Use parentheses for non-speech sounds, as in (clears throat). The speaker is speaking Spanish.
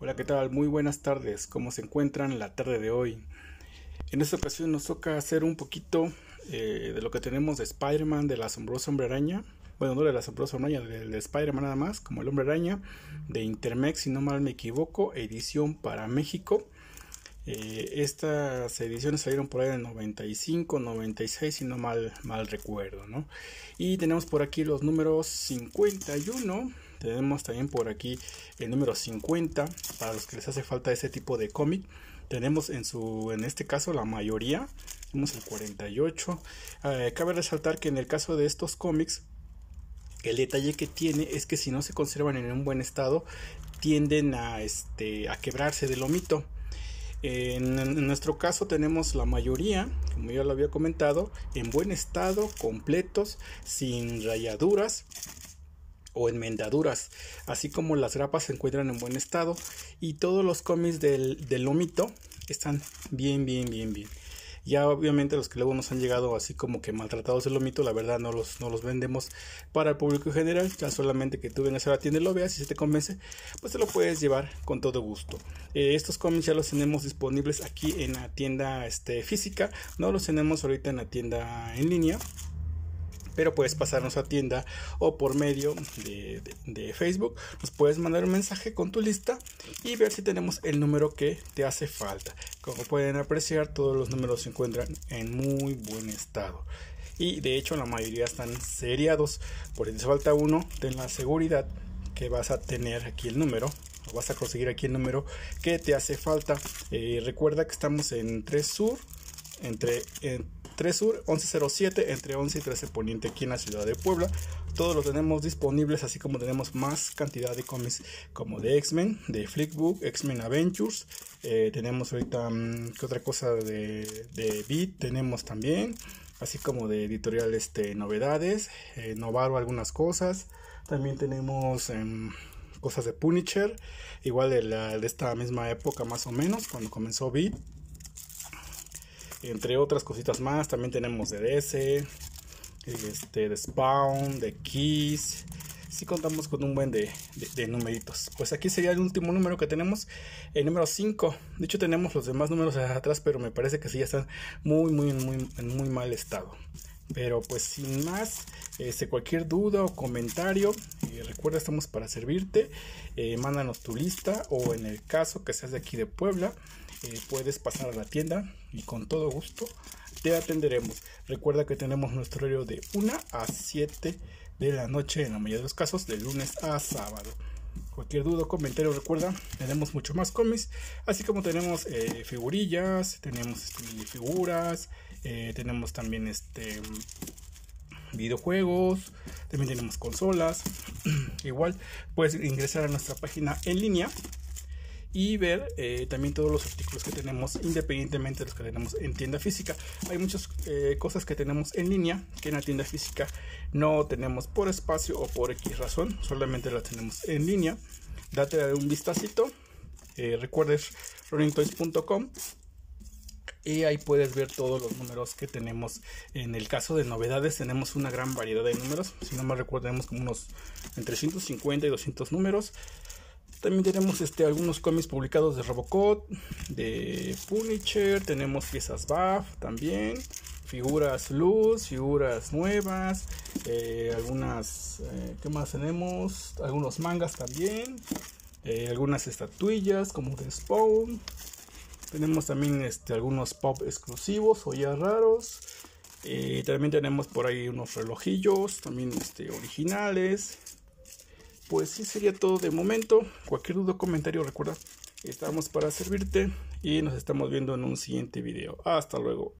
Hola, ¿qué tal? Muy buenas tardes. ¿Cómo se encuentran la tarde de hoy? En esta ocasión nos toca hacer un poquito eh, de lo que tenemos de Spider-Man, de la asombrosa hombre araña. Bueno, no de la asombrosa hombre araña, de, de Spider-Man nada más, como el hombre araña, de Intermex, si no mal me equivoco, edición para México. Eh, estas ediciones salieron por ahí en 95, 96, si no mal, mal recuerdo, ¿no? Y tenemos por aquí los números 51. Tenemos también por aquí el número 50 para los que les hace falta ese tipo de cómic. Tenemos en su en este caso la mayoría. Tenemos el 48. Eh, cabe resaltar que en el caso de estos cómics el detalle que tiene es que si no se conservan en un buen estado tienden a este a quebrarse del lomito. En, nuestro caso tenemos la mayoría, como ya lo había comentado, en buen estado, completos, sin rayaduras o enmendaduras, así como las grapas se encuentran en buen estado y todos los cómics del, del lomito están bien, bien, bien, bien. Ya obviamente los que luego nos han llegado así como que maltratados del lomito, la verdad no los, no los vendemos para el público en general, ya solamente que tú vengas a la tienda y lo veas y si te convence, pues te lo puedes llevar con todo gusto. Eh, estos cómics ya los tenemos disponibles aquí en la tienda este, física, no los tenemos ahorita en la tienda en línea pero puedes pasarnos a tienda o por medio de, Facebook. Nos puedes mandar un mensaje con tu lista y ver si tenemos el número que te hace falta. Como pueden apreciar, todos los números se encuentran en muy buen estado. Y de hecho la mayoría están seriados. Por si te falta uno, ten la seguridad que vas a tener aquí el número vas a conseguir aquí el número que te hace falta. Eh, recuerda que estamos en 3 Sur, entre, 3 Sur 1107 entre 11 y 13 Poniente aquí en la ciudad de Puebla. Todos los tenemos disponibles, así como tenemos más cantidad de cómics como de X-Men, de Flickbook, X-Men Adventures. Eh, tenemos ahorita, um, ¿qué otra cosa de, de? Tenemos también, así como de editorial este, novedades, eh, Novaro algunas cosas. También tenemos em, cosas de Punisher, igual de, la, de esta misma época más o menos, cuando comenzó Beat entre otras cositas más. También tenemos de DC, este, de Spawn, de Kiss. Si contamos con un buen de, de, numeritos. Pues aquí sería el último número que tenemos, el número 5. De hecho tenemos los demás números atrás, pero me parece que sí ya están muy, muy, muy, en muy mal estado. Pero pues sin más, este, cualquier duda o comentario, eh, recuerda estamos para servirte. Eh, mándanos tu lista o en el caso que seas de aquí de Puebla, eh, puedes pasar a la tienda y con todo gusto te atenderemos. Recuerda que tenemos nuestro horario de 1 a 7 de la noche en la mayoría de los casos, de lunes a sábado. Cualquier duda o comentario, recuerda, tenemos mucho más cómics, así como tenemos eh, figurillas, tenemos este, figuras, eh, tenemos también este videojuegos, también tenemos consolas. (clears throat) Igual puedes ingresar a nuestra página en línea y ver eh, también todos los artículos que tenemos independientemente de los que tenemos en tienda física. Hay muchas eh, cosas que tenemos en línea que en la tienda física no tenemos por espacio o por X razón, solamente las tenemos en línea. Date un vistacito. Eh, recuerdes runningtoys.com y ahí puedes ver todos los números que tenemos. En el caso de novedades tenemos una gran variedad de números. Si no me recuerdo tenemos como unos entre 150 y 200 números. También tenemos este, algunos cómics publicados de Robocop, de Punisher, tenemos piezas buff también, figuras luz, figuras nuevas, eh, algunas, eh, ¿qué más tenemos? Algunos mangas también, eh, algunas estatuillas como de Spawn, tenemos también este, algunos pop exclusivos o ya raros, también tenemos por ahí unos relojillos, también este, originales, pues sí sería todo de momento. Cualquier duda o comentario, recuerda, estamos para servirte y nos estamos viendo en un siguiente video. Hasta luego.